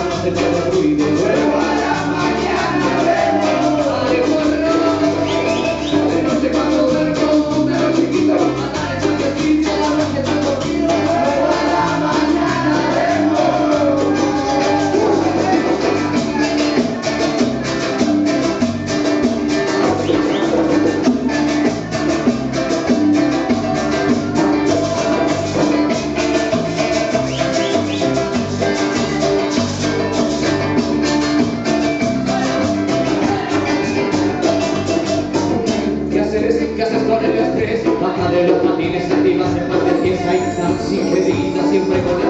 amante para tu vida. siempre siempre con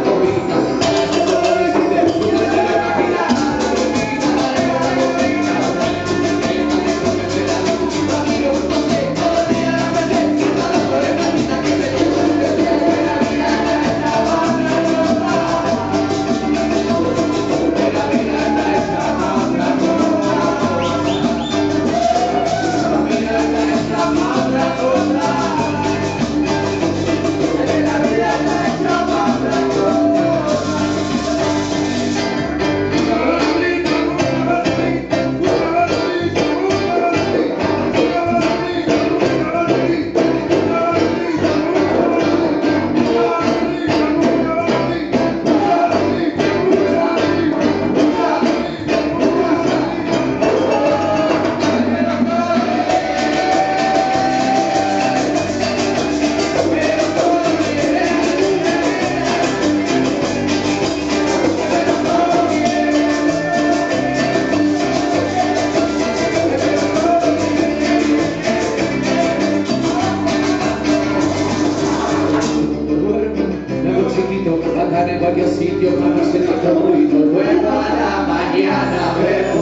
haber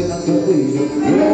emocionante.